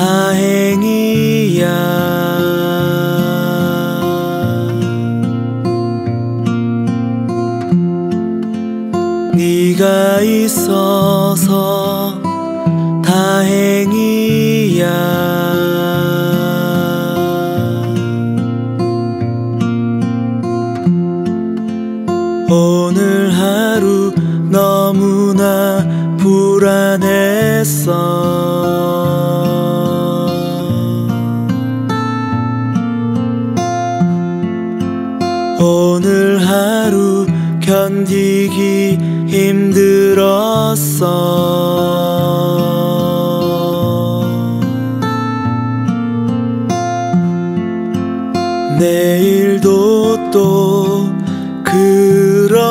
다행이야. 네가 있어서 다행이야. 오늘 하루 너무나 불안했어 오늘 하루 견디기 힘들었어. 내일도 또 그럴까봐.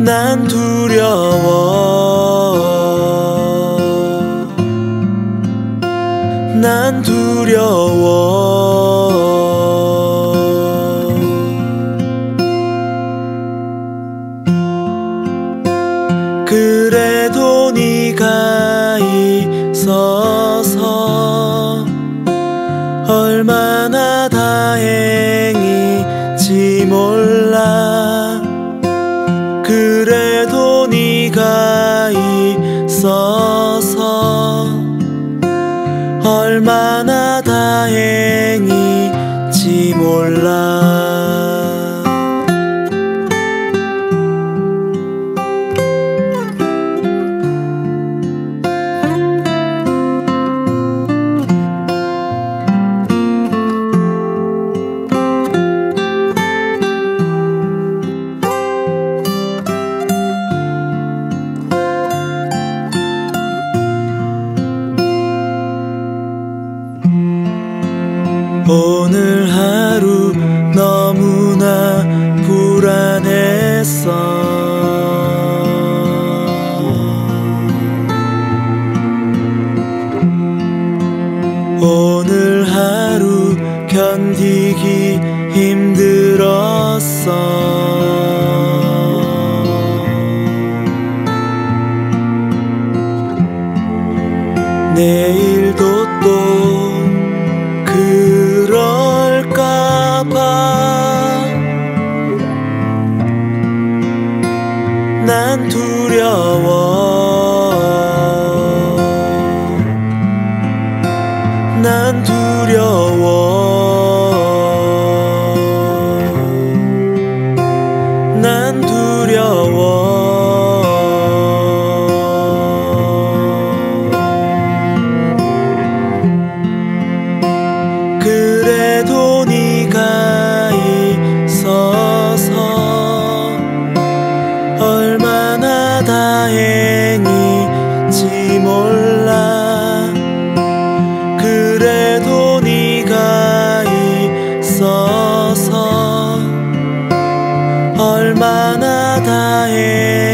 난 두려워 두려워. 그래도 네가 있어서 얼마나 다행인지 몰라 얼마나 다행인지 몰라 오늘 하루 너무나 불안했어 오늘 하루 견디기 힘들었어. 내일 두려워. 난 두려워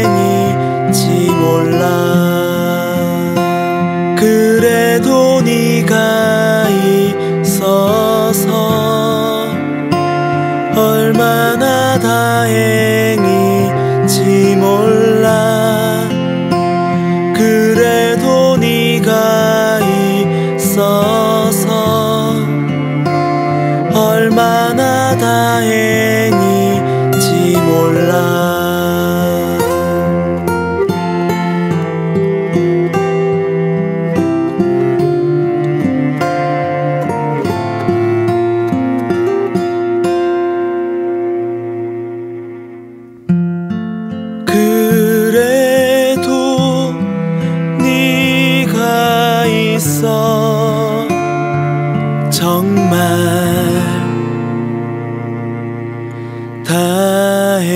다행인지 몰라. 그래도 네가 있어서 얼마나 다행인지 몰라. 그래도 네가 있어서 얼마나 다행 다행이야